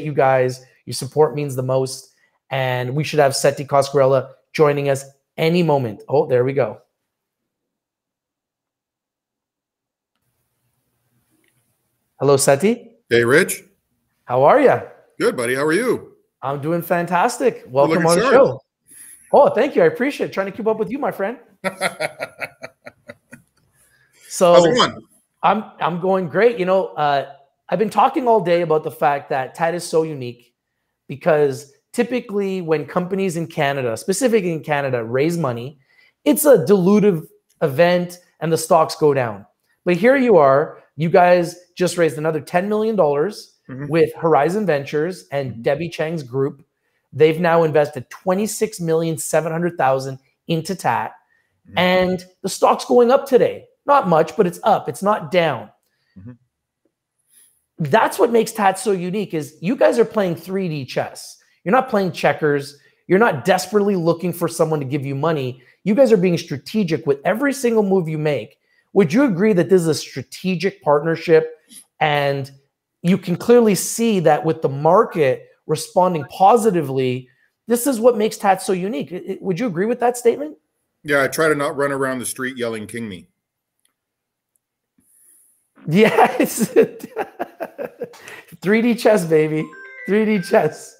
you guys. Your support means the most. And we should have Setti Coscarella joining us any moment. Oh, there we go. Hello, Setti. Hey, Rich. How are you? Good, buddy. How are you? I'm doing fantastic. Welcome on the show. Oh, thank you. I appreciate it. Trying to keep up with you, my friend. so How's it going? I'm I'm going great. You know, uh, I've been talking all day about the fact that TAAT is so unique because typically when companies in Canada, specifically in Canada, raise money, it's a dilutive event and the stocks go down. But here you are, you guys just raised another $10 million mm-hmm. with Horizon Ventures and mm-hmm. Debbie Chang's group. They've now invested 26,700,000 into TAAT. Mm-hmm. And the stock's going up today. Not much, but it's up. It's not down. Mm-hmm. That's what makes TAAT so unique is you guys are playing 3D chess. You're not playing checkers. You're not desperately looking for someone to give you money. You guys are being strategic with every single move you make. Would you agree that this is a strategic partnership? And you can clearly see that with the market responding positively, this is what makes TAAT so unique. Would you agree with that statement? Yeah, I try to not run around the street yelling "King me." Yes, 3D chess, baby, 3D chess.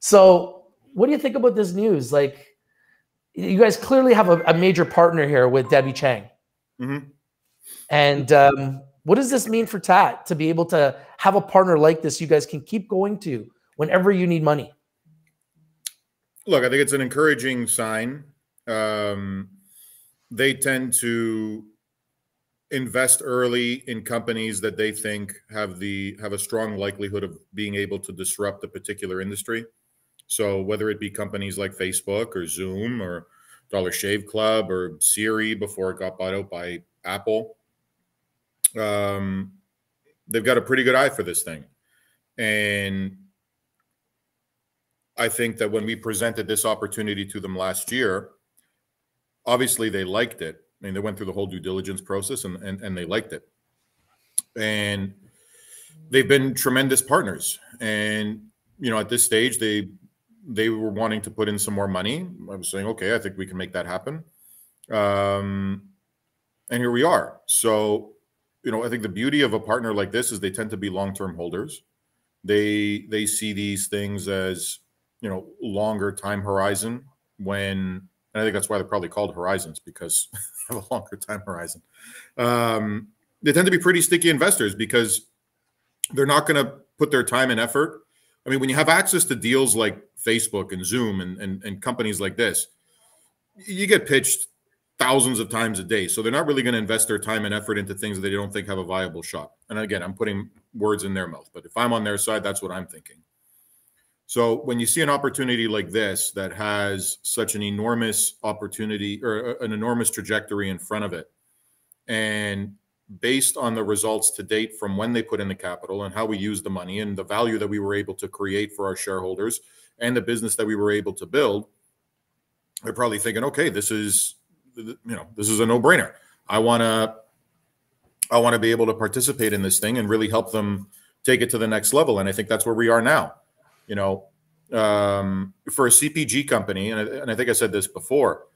So, what do you think about this news? Like, you guys clearly have a, a major partner here with Debbie Chang. Mm-hmm. And um, what does this mean for TAAT to be able to have a partner like this you guys can keep going to whenever you need money? Look, I think it's an encouraging sign. Um, they tend to invest early in companies that they think have the have a strong likelihood of being able to disrupt a particular industry. So whether it be companies like Facebook or Zoom or Dollar Shave Club or Siri before it got bought out by Apple, um, they've got a pretty good eye for this thing. And I think that when we presented this opportunity to them last year, obviously they liked it. I mean, they went through the whole due diligence process and, and, and they liked it. And they've been tremendous partners. And, you know, at this stage, they they were wanting to put in some more money. I was saying, okay, I think we can make that happen. Um, and here we are. So, you know, I think the beauty of a partner like this is they tend to be long-term holders. They they see these things as you know longer time horizon. When and I think that's why they're probably called horizons because they have a longer time horizon. Um, they tend to be pretty sticky investors because they're not going to put their time and effort I mean, when you have access to deals like Facebook and Zoom and, and, and companies like this, you get pitched thousands of times a day. So they're not really going to invest their time and effort into things that they don't think have a viable shot. And again, I'm putting words in their mouth, but if I'm on their side, that's what I'm thinking. So when you see an opportunity like this that has such an enormous opportunity or uh, an enormous trajectory in front of it, and based on the results to date from when they put in the capital and how we use the money and the value that we were able to create for our shareholders and the business that we were able to build they're probably thinking okay this is you know this is a no-brainer. I want to i want to be able to participate in this thing and really help them take it to the next level. And i think that's where we are now you know um, for a cpg company and I, and I think i said this before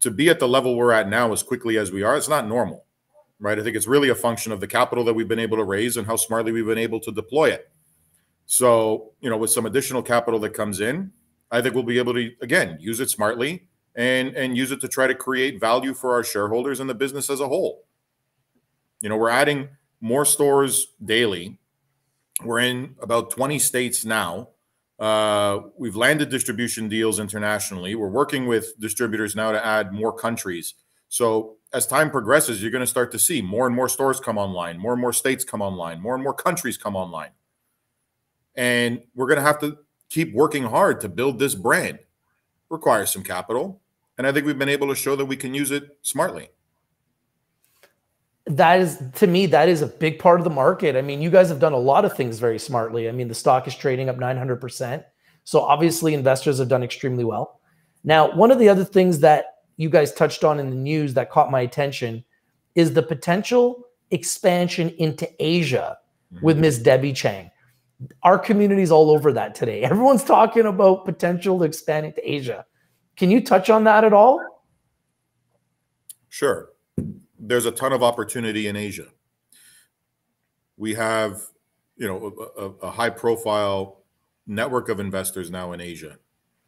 to be at the level we're at now as quickly as we are it's not normal right? I think it's really a function of the capital that we've been able to raise and how smartly we've been able to deploy it. So, you know, with some additional capital that comes in, I think we'll be able to again use it smartly and and use it to try to create value for our shareholders and the business as a whole. You know, we're adding more stores daily. We're in about 20 states now. Uh, we've landed distribution deals internationally. We're working with distributors now to add more countries. So as time progresses, you're going to start to see more and more stores come online, more and more states come online, more and more countries come online. And we're going to have to keep working hard to build this brand. requires some capital. And I think we've been able to show that we can use it smartly. That is, to me, that is a big part of the market. I mean, you guys have done a lot of things very smartly. I mean, the stock is trading up 900%. So obviously, investors have done extremely well. Now, one of the other things that you guys touched on in the news that caught my attention is the potential expansion into Asia mm-hmm. with Miss Debbie Chang. Our community's all over that today. Everyone's talking about potential to expanding to Asia. Can you touch on that at all? Sure. There's a ton of opportunity in Asia. We have, you know, a, a high profile network of investors now in Asia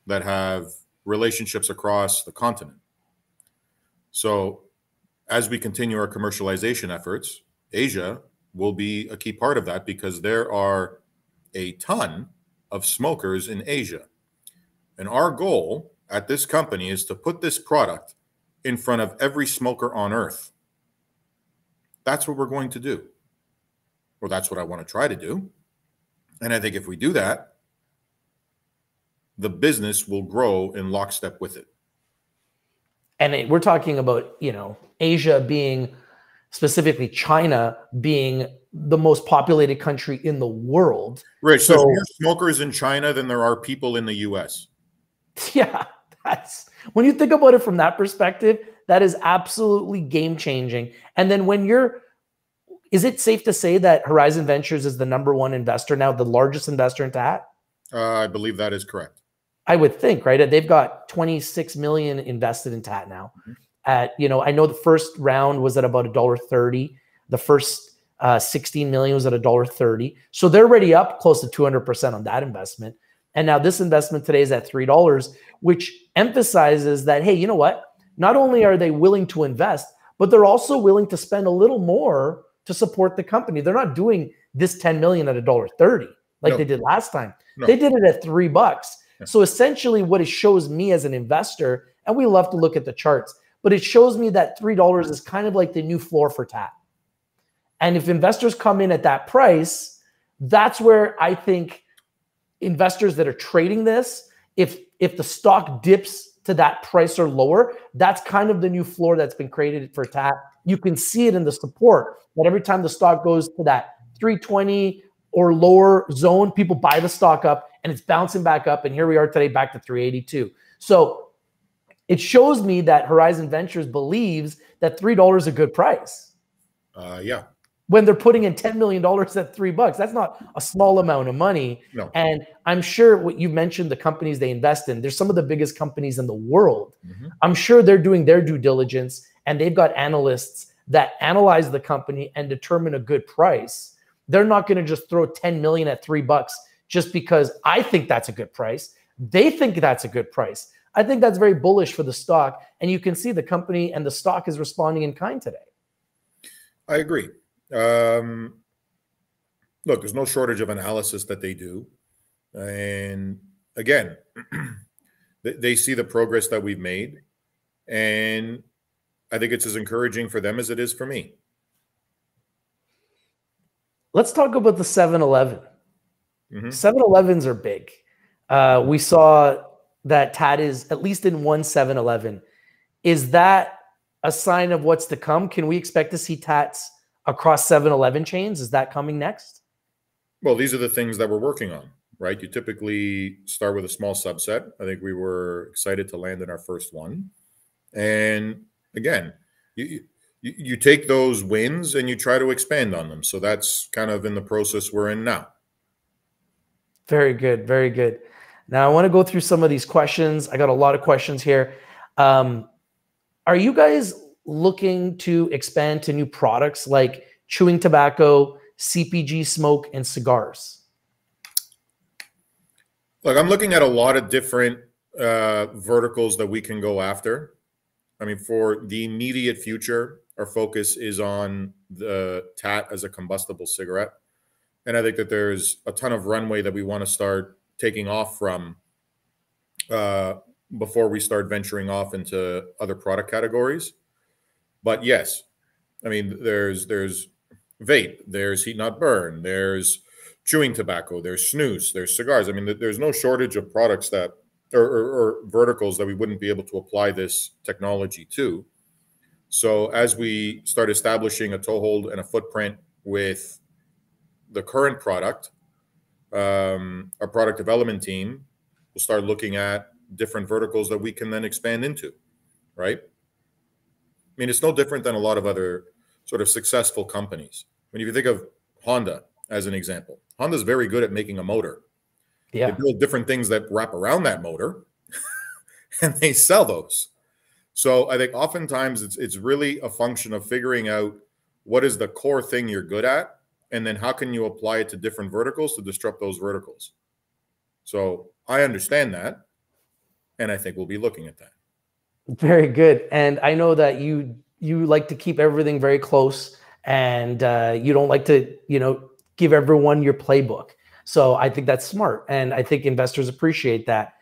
that have relationships across the continent. So, as we continue our commercialization efforts, Asia will be a key part of that because there are a ton of smokers in Asia. And our goal at this company is to put this product in front of every smoker on earth. That's what we're going to do. Or that's what I want to try to do. And I think if we do that, the business will grow in lockstep with it. And it, we're talking about, you know, Asia being specifically China being the most populated country in the world. Rich, so, so more smokers in China than there are people in the US. Yeah, that's when you think about it from that perspective, that is absolutely game changing. And then when you're is it safe to say that Horizon Ventures is the number one investor now, the largest investor in TAAT? Uh, I believe that is correct. I would think, right? They've got 26 million invested in TAAT now. Mm-hmm. At you know, I know the first round was at about a dollar thirty. The first uh, 16 million was at a dollar thirty. So they're already up close to 200 percent on that investment. And now this investment today is at three dollars, which emphasizes that hey, you know what? Not only are they willing to invest, but they're also willing to spend a little more to support the company. They're not doing this 10 million at a dollar 30 like no. they did last time. No. They did it at three bucks. So essentially, what it shows me as an investor, and we love to look at the charts, but it shows me that $3 is kind of like the new floor for TAAT. And if investors come in at that price, that's where I think investors that are trading this, if if the stock dips to that price or lower, that's kind of the new floor that's been created for TAAT. You can see it in the support that every time the stock goes to that 320 or lower zone, people buy the stock up and it's bouncing back up. And here we are today, back to 382. So it shows me that Horizon Ventures believes that three dollars is a good price. Uh, yeah. When they're putting in ten million dollars at three bucks, that's not a small amount of money. No. And I'm sure what you mentioned, the companies they invest in, they're some of the biggest companies in the world. Mm-hmm. I'm sure they're doing their due diligence and they've got analysts that analyze the company and determine a good price. They're not going to just throw 10 million at three bucks just because I think that's a good price. They think that's a good price. I think that's very bullish for the stock. And you can see the company and the stock is responding in kind today. I agree. Um, look, there's no shortage of analysis that they do. And again, they see the progress that we've made. And I think it's as encouraging for them as it is for me. Let's talk about the 7 Eleven. Mm-hmm. 7 Elevens are big. Uh, we saw that TAAT is at least in one 7 Eleven. Is that a sign of what's to come? Can we expect to see TAATs across 7 Eleven chains? Is that coming next? Well, these are the things that we're working on, right? You typically start with a small subset. I think we were excited to land in our first one. And again, you, you, you take those wins and you try to expand on them. So that's kind of in the process we're in now. Very good. Very good. Now I want to go through some of these questions. I got a lot of questions here. Um, are you guys looking to expand to new products like chewing tobacco, CPG smoke, and cigars? Look, I'm looking at a lot of different uh, verticals that we can go after. I mean, for the immediate future, our focus is on the TAAT as a combustible cigarette. And I think that there's a ton of runway that we want to start taking off from uh, before we start venturing off into other product categories. But yes, I mean, there's there's vape, there's heat not burn, there's chewing tobacco, there's snus, there's cigars. I mean, there's no shortage of products that or, or, or verticals that we wouldn't be able to apply this technology to. So as we start establishing a toehold and a footprint with the current product, um, our product development team will start looking at different verticals that we can then expand into, right? I mean, it's no different than a lot of other sort of successful companies. When you think of Honda, as an example. Honda's very good at making a motor. Yeah. They build different things that wrap around that motor and they sell those. So I think oftentimes it's it's really a function of figuring out what is the core thing you're good at and then how can you apply it to different verticals to disrupt those verticals. So I understand that and I think we'll be looking at that. Very good. And I know that you you like to keep everything very close and uh, you don't like to, you know, give everyone your playbook. So I think that's smart. And I think investors appreciate that.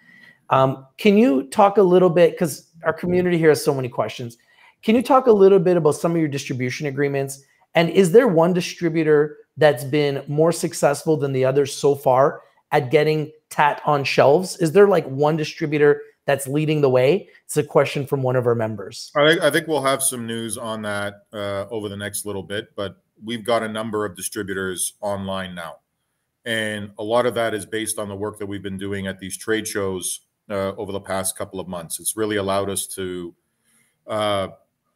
Um, can you talk a little bit, because our community here has so many questions. Can you talk a little bit about some of your distribution agreements? And is there one distributor that's been more successful than the others so far at getting TAAT on shelves? Is there like one distributor that's leading the way? It's a question from one of our members. I think, I think we'll have some news on that uh, over the next little bit, but we've got a number of distributors online now. And a lot of that is based on the work that we've been doing at these trade shows uh, over the past couple of months. It's really allowed us to uh,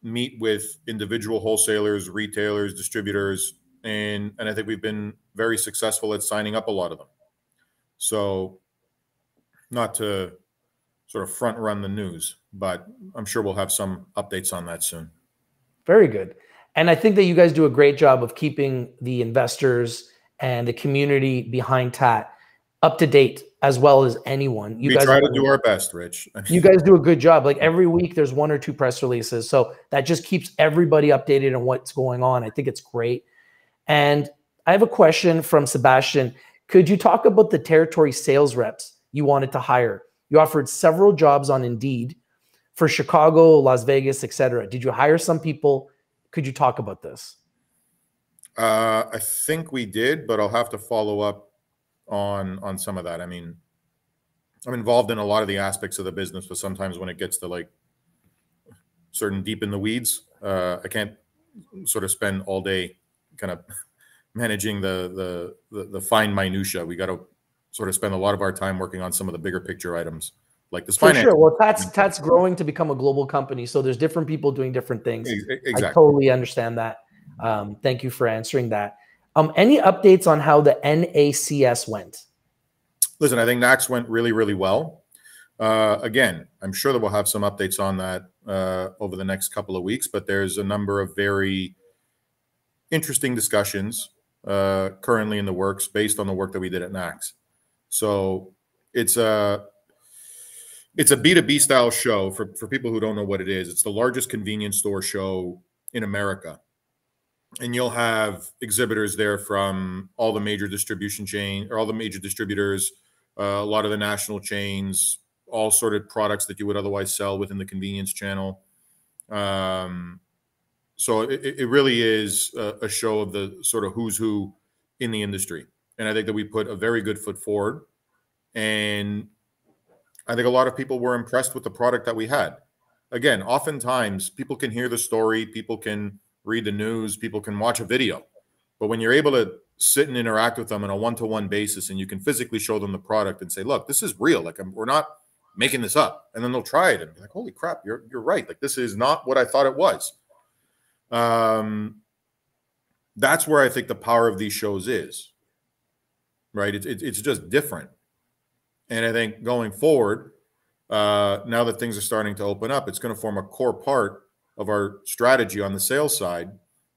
meet with individual wholesalers, retailers, distributors, and and I think we've been very successful at signing up a lot of them. So, not to sort of front run the news, but I'm sure we'll have some updates on that soon. Very good. And I think that you guys do a great job of keeping the investors and the community behind TAAT up to date as well as anyone. You we guys try to do our best, Rich. you guys do a good job. Like every week, there's one or two press releases, so that just keeps everybody updated on what's going on. I think it's great. And I have a question from Sebastian. Could you talk about the territory sales reps you wanted to hire? You offered several jobs on Indeed for Chicago, Las Vegas, etc. Did you hire some people? Could you talk about this? Uh, I think we did, but I'll have to follow up on on some of that. I mean, I'm involved in a lot of the aspects of the business, but sometimes when it gets to like certain deep in the weeds, uh, I can't sort of spend all day kind of managing the the the, the fine minutia. We got to sort of spend a lot of our time working on some of the bigger picture items like this For sure. Well, that's that's growing to become a global company, so there's different people doing different things. Exactly. I totally understand that. Um, thank you for answering that. Um, any updates on how the NACS went? Listen, I think NACS went really, really well. Uh, again, I'm sure that we'll have some updates on that uh, over the next couple of weeks, but there's a number of very interesting discussions uh, currently in the works based on the work that we did at NACS. So it's a it's a B2B style show for, for people who don't know what it is. It's the largest convenience store show in America. And you'll have exhibitors there from all the major distribution chain or all the major distributors, uh, a lot of the national chains, all sorted products that you would otherwise sell within the convenience channel. Um, so it, it really is a, a show of the sort of who's who in the industry. And I think that we put a very good foot forward. And I think a lot of people were impressed with the product that we had. Again, oftentimes people can hear the story, people can read the news, people can watch a video. But when you're able to sit and interact with them on a one-to-one basis and you can physically show them the product and say, "Look, this is real. Like I'm, we're not making this up." And then they'll try it and be like, "Holy crap, you're you're right. Like this is not what I thought it was." Um that's where I think the power of these shows is. Right? It's it's just different. And I think going forward, uh, now that things are starting to open up, it's going to form a core part of our strategy on the sales side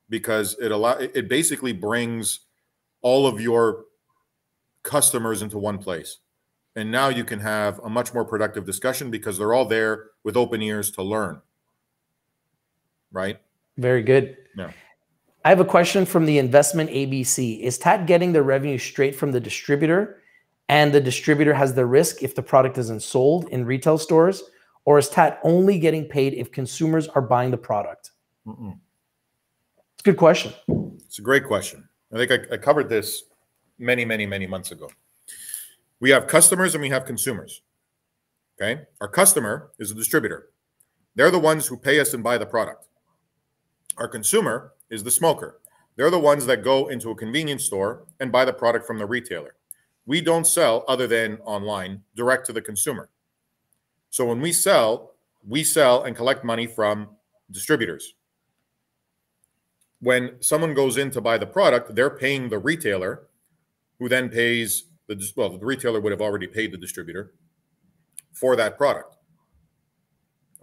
because it allow it basically brings all of your customers into one place. And now you can have a much more productive discussion because they're all there with open ears to learn. Right? Very good. Yeah. I have a question from the investment ABC. Is TAAT getting the revenue straight from the distributor and the distributor has the risk if the product isn't sold in retail stores? Or is TAAT only getting paid if consumers are buying the product? Mm-mm. It's a good question. It's a great question. I think I, I covered this many, many, many months ago. We have customers and we have consumers. Okay. Our customer is a distributor, they're the ones who pay us and buy the product. Our consumer is the smoker. They're the ones that go into a convenience store and buy the product from the retailer. We don't sell other than online direct to the consumer. So when we sell, we sell and collect money from distributors. when someone goes in to buy the product, they're paying the retailer, who then pays the well, the retailer would have already paid the distributor for that product.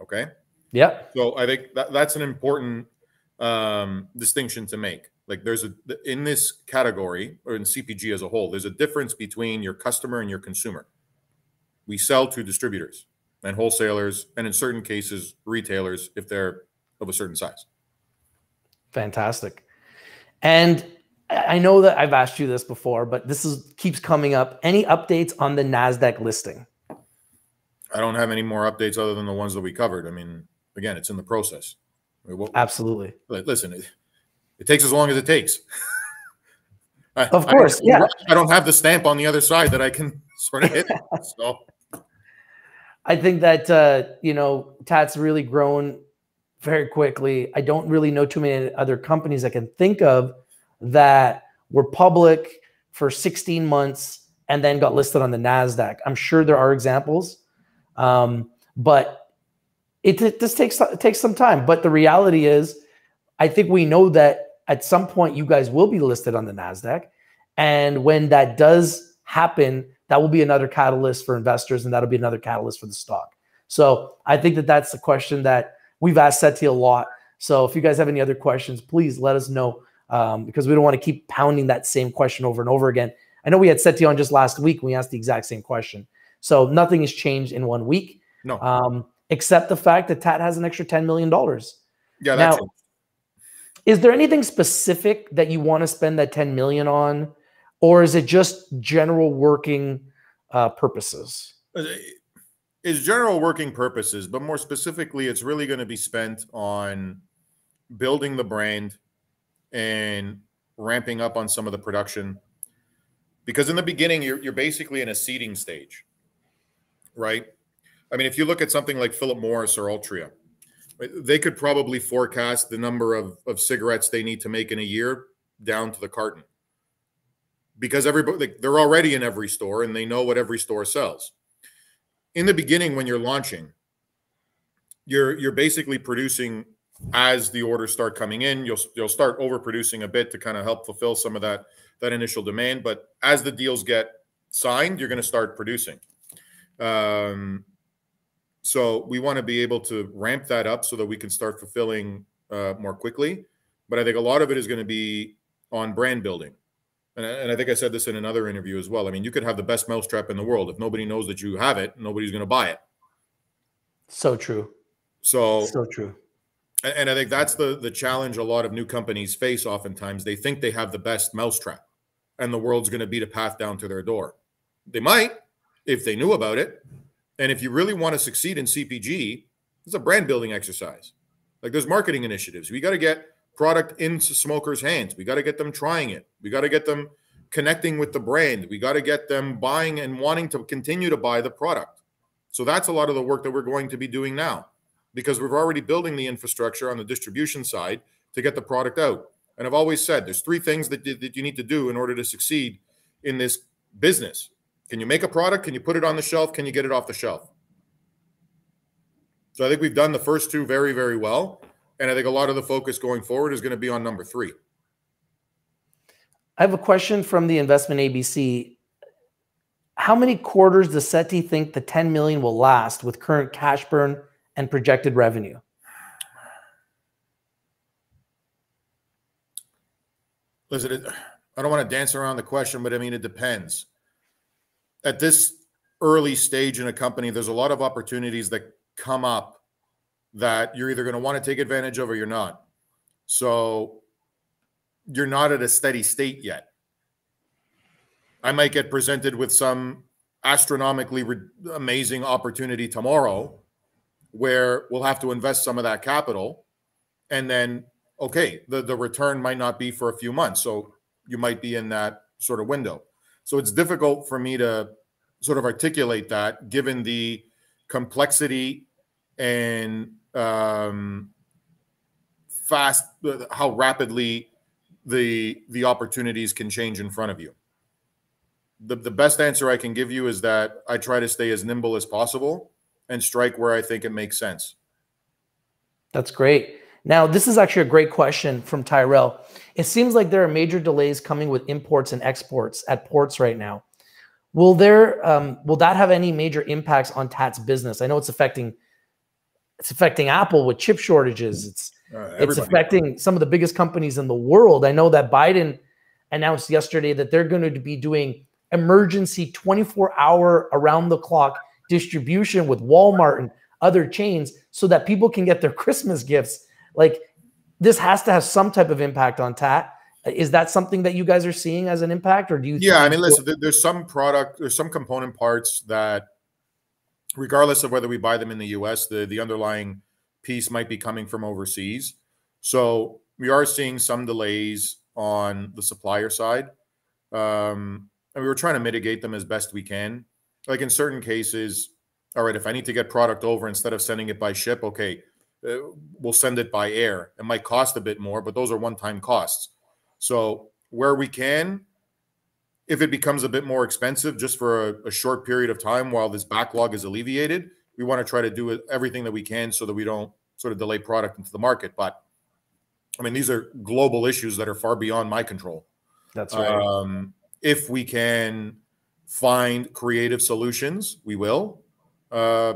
Okay. Yeah. So I think that, that's an important um, distinction to make. Like there's a in this category or in CPG as a whole, there's a difference between your customer and your consumer. We sell to distributors and wholesalers, and in certain cases, retailers if they're of a certain size. Fantastic. And I know that I've asked you this before, but this is keeps coming up. Any updates on the Nasdaq listing? I don't have any more updates other than the ones that we covered. I mean, again, it's in the process. I mean, what, Absolutely. Listen, it, it, takes as long as it takes. I, of course, I yeah. I don't have the stamp on the other side that I can sort of hit. so. I think that uh, you know TAAT's really grown very quickly. I don't really know too many other companies I can think of that were public for 16 months and then got listed on the Nasdaq. I'm sure there are examples, um, but it, it just takes it takes some time. But the reality is, I think we know that at some point you guys will be listed on the Nasdaq, and when that does happen, that will be another catalyst for investors, and that'll be another catalyst for the stock. So I think that that's the question that we've asked Setti a lot. So if you guys have any other questions, please let us know um, because we don't want to keep pounding that same question over and over again. I know we had Setti on just last week. we asked the exact same question. So nothing has changed in one week. No. Um, except the fact that TAAT has an extra $10 million. Yeah, that's now, Is there anything specific that you want to spend that 10 million on? Or is it just general working uh, purposes? Uh, it's general working purposes, but more specifically, it's really going to be spent on building the brand and ramping up on some of the production. Because in the beginning, you're, you're basically in a seeding stage, right? I mean, if you look at something like Philip Morris or Altria, they could probably forecast the number of, of cigarettes they need to make in a year down to the carton. Because everybody they're already in every store and they know what every store sells. In the beginning when you're launching you're you're basically producing as the orders start coming in you'll you'll start overproducing a bit to kind of help fulfill some of that that initial demand. But as the deals get signed you're going to start producing. Um, so we want to be able to ramp that up so that we can start fulfilling uh, more quickly but i think a lot of it is going to be on brand building and, and I think I said this in another interview as well. I mean, you could have the best mousetrap in the world. If nobody knows that you have it, nobody's going to buy it. So true. So so true. And I think that's the the challenge a lot of new companies face. Oftentimes, they think they have the best mousetrap, and the world's going to beat a path down to their door. They might if they knew about it. And if you really want to succeed in CPG, it's a brand building exercise. Like there's marketing initiatives. We got to get product into smokers' hands. We got to get them trying it. We got to get them connecting with the brand. We got to get them buying and wanting to continue to buy the product. So that's a lot of the work that we're going to be doing now because we're already building the infrastructure on the distribution side to get the product out. And I've always said there's three things that, that you need to do in order to succeed in this business. Can you make a product? Can you put it on the shelf? Can you get it off the shelf? So I think we've done the first two very, very well. And I think a lot of the focus going forward is going to be on number three. I have a question from the investment ABC. How many quarters does Setti think the 10 million will last with current cash burn and projected revenue? Listen, I don't want to dance around the question, but I mean, it depends. At this early stage in a company, there's a lot of opportunities that come up that you're either going to want to take advantage of or you're not. So you're not at a steady state yet. I might get presented with some astronomically amazing opportunity tomorrow where we'll have to invest some of that capital and then okay the, the return might not be for a few months so you might be in that sort of window so it's difficult for me to sort of articulate that given the complexity and um, fast how rapidly the the opportunities can change in front of you. The, the best answer I can give you is that I try to stay as nimble as possible and strike where I think it makes sense. That's great. Now, this is actually a great question from Tyrell. It seems like there are major delays coming with imports and exports at ports right now. Will there um, will that have any major impacts on TAAT's business? I know it's affecting it's affecting Apple with chip shortages. It's uh, it's affecting some of the biggest companies in the world. I know that Biden announced yesterday that they're going to be doing emergency 24 hour around the clock distribution with Walmart and other chains so that people can get their Christmas gifts. Like this has to have some type of impact on TAAT. Is that something that you guys are seeing as an impact, or do you? Yeah, I mean, listen, there's some product, there's some component parts that, regardless of whether we buy them in the U.S., the the underlying piece might be coming from overseas. So we are seeing some delays on the supplier side, um, and we were trying to mitigate them as best we can. Like in certain cases, all right, if I need to get product over instead of sending it by ship, okay, uh, we'll send it by air. It might cost a bit more, but those are one-time costs. So where we can, if it becomes a bit more expensive just for a, a short period of time while this backlog is alleviated, we want to try to do everything that we can so that we don't sort of delay product into the market. But I mean, these are global issues that are far beyond my control. That's right. Um, if we can find creative solutions, we will. Uh,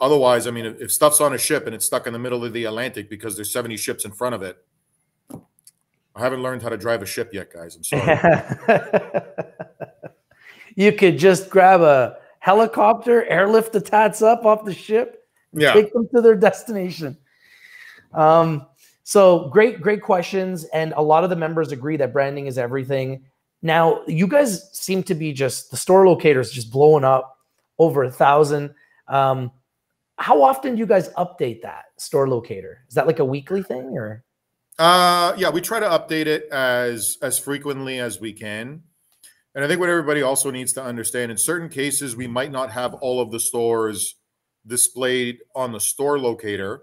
otherwise, I mean, if, if stuff's on a ship and it's stuck in the middle of the Atlantic because there's 70 ships in front of it, I haven't learned how to drive a ship yet, guys. I'm sorry. you could just grab a helicopter, airlift the TAATs up off the ship, yeah. take them to their destination. Um, so great, great questions. And a lot of the members agree that branding is everything. Now, you guys seem to be just the store locators just blowing up over a thousand. Um, how often do you guys update that store locator? Is that like a weekly thing or? Uh, yeah, we try to update it as as frequently as we can. And I think what everybody also needs to understand in certain cases, we might not have all of the stores displayed on the store locator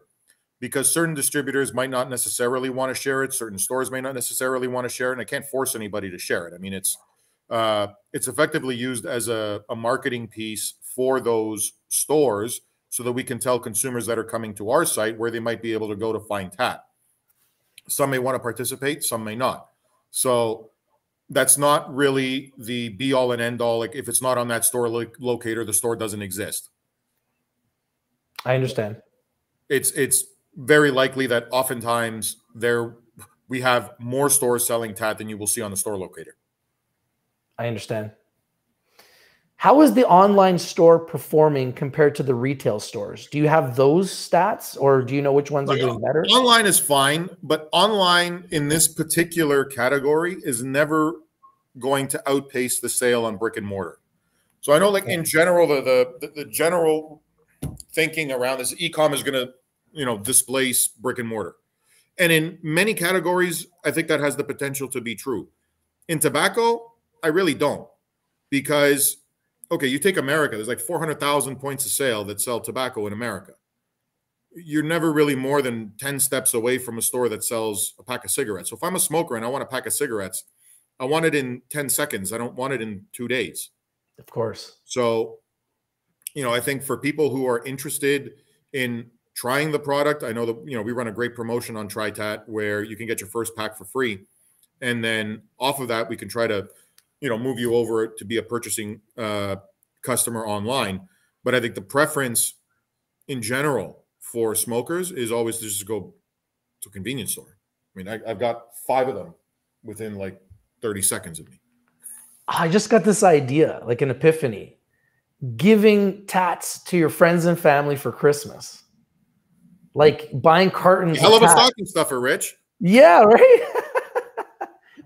because certain distributors might not necessarily want to share it. Certain stores may not necessarily want to share it. And I can't force anybody to share it. I mean, it's uh, it's effectively used as a, a marketing piece for those stores so that we can tell consumers that are coming to our site where they might be able to go to find TAAT. Some may want to participate, some may not. So that's not really the be all and end all. Like if it's not on that store lo- locator, the store doesn't exist. I understand. It's it's very likely that oftentimes there we have more stores selling TAAT than you will see on the store locator. I understand. How is the online store performing compared to the retail stores? Do you have those stats or do you know which ones are doing better? Online is fine, but online in this particular category is never going to outpace the sale on brick and mortar. So I know like in general the the, the general thinking around this e-com is going to, you know, displace brick and mortar. And in many categories, I think that has the potential to be true. In tobacco, I really don't because okay, you take America, there's like 400,000 points of sale that sell tobacco in America. You're never really more than 10 steps away from a store that sells a pack of cigarettes. So if I'm a smoker and I want a pack of cigarettes, I want it in 10 seconds. I don't want it in two days. Of course. So, you know, I think for people who are interested in trying the product, I know that, you know, we run a great promotion on TriTat where you can get your first pack for free. And then off of that, we can try to you know move you over to be a purchasing uh, customer online. But I think the preference in general for smokers is always to just go to a convenience store. I mean, I, I've got five of them within like 30 seconds of me. I just got this idea, like an epiphany, giving TAATs to your friends and family for Christmas, like buying cartons. Hell of a stocking stuffer, Rich. Yeah, right.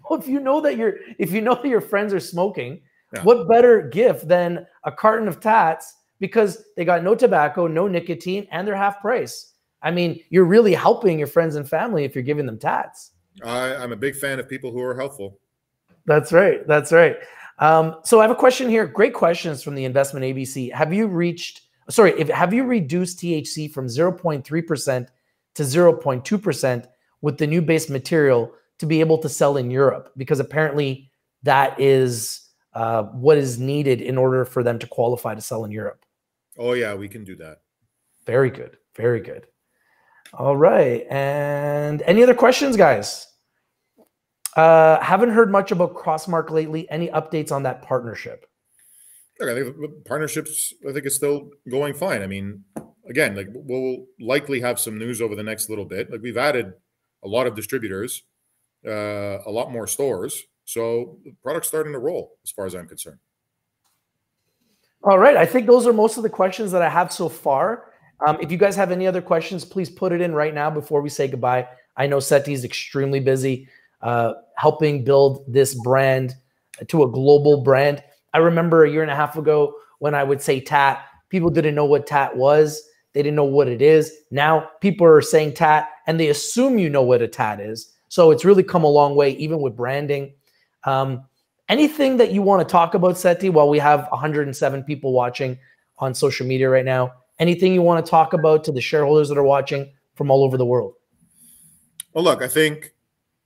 Well, if you know that your if you know that your friends are smoking, yeah. what better gift than a carton of TAATs because they got no tobacco, no nicotine, and they're half price. I mean, you're really helping your friends and family if you're giving them TAATs. I, I'm a big fan of people who are helpful. That's right. That's right. Um, so I have a question here. Great questions from the investment ABC. Have you reached? Sorry, if have you reduced THC from 0.3 percent to 0.2 percent with the new base material to be able to sell in Europe because apparently that is uh, what is needed in order for them to qualify to sell in Europe. Oh yeah, we can do that. Very good. Very good. All right. And any other questions, guys? Uh, haven't heard much about Crossmark lately. Any updates on that partnership? Look, I think the partnerships, I think, is still going fine. I mean, again, like we'll likely have some news over the next little bit. Like we've added a lot of distributors, uh, a lot more stores. So the product's starting to roll as far as I'm concerned. All right. I think those are most of the questions that I have so far. Um, if you guys have any other questions, please put it in right now before we say goodbye. I know Setti is extremely busy uh, helping build this brand to a global brand. I remember a year and a half ago when I would say TAAT, people didn't know what TAAT was. They didn't know what it is. Now people are saying TAAT and they assume you know what a TAAT is. So it's really come a long way, even with branding. Um, anything that you want to talk about, Setti, while we have 107 people watching on social media right now? Anything you want to talk about to the shareholders that are watching from all over the world? Well, look, I think,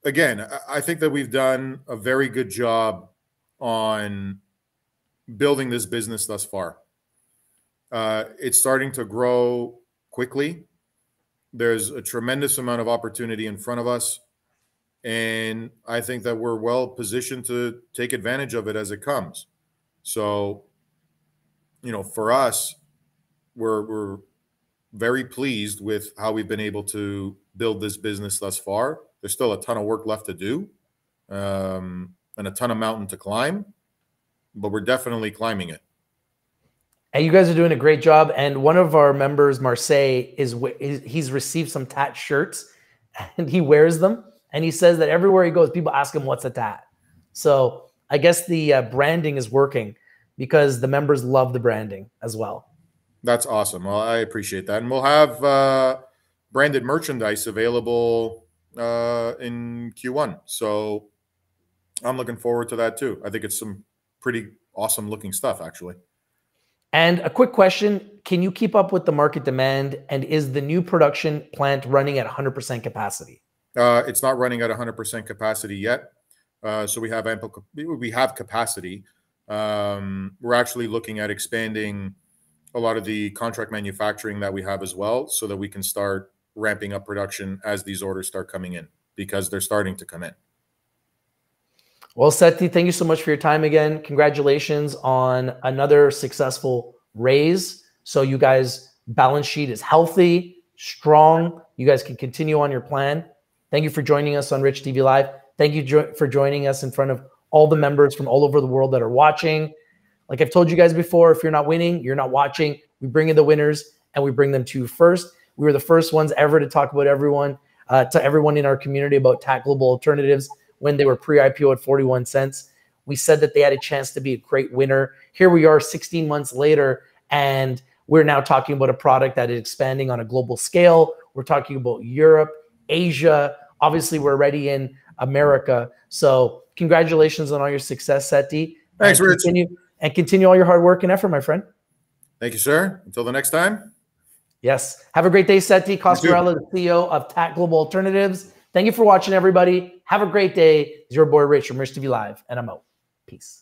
again, I think that we've done a very good job on building this business thus far. Uh, it's starting to grow quickly. There's a tremendous amount of opportunity in front of us. And I think that we're well positioned to take advantage of it as it comes. So, you know, for us, we're, we're very pleased with how we've been able to build this business thus far. There's still a ton of work left to do um, and a ton of mountain to climb, but we're definitely climbing it. And you guys are doing a great job. And one of our members, Marseille, is, he's received some tat shirts and he wears them. And he says that everywhere he goes, people ask him, What's a TAAT? So I guess the uh, branding is working because the members love the branding as well. That's awesome. Well, I appreciate that. And we'll have uh, branded merchandise available uh, in Q1. So I'm looking forward to that too. I think it's some pretty awesome looking stuff, actually. And a quick question Can you keep up with the market demand? And is the new production plant running at 100% capacity? Uh, it's not running at 100% capacity yet. Uh, so we have ample, we have capacity. Um, we're actually looking at expanding a lot of the contract manufacturing that we have as well so that we can start ramping up production as these orders start coming in because they're starting to come in. Well, Setti, thank you so much for your time again. Congratulations on another successful raise. So you guys balance sheet is healthy, strong. You guys can continue on your plan. Thank you for joining us on Rich TV Live. Thank you jo- for joining us in front of all the members from all over the world that are watching. Like I've told you guys before, if you're not winning, you're not watching. We bring in the winners and we bring them to you first. We were the first ones ever to talk about everyone, uh, to everyone in our community about Global Alternatives when they were pre-IPO at 41 cents. We said that they had a chance to be a great winner. Here we are 16 months later, and we're now talking about a product that is expanding on a global scale. We're talking about Europe, Asia. Obviously, we're already in America. So congratulations on all your success, Setti. Thanks, Rich. Continue, and continue all your hard work and effort, my friend. Thank you, sir. Until the next time. Yes. Have a great day, Setti Coscarella, the CEO of TAAT Global Alternatives. Thank you for watching, everybody. Have a great day. It's your boy Rich from Rich TV Live, and I'm out. Peace.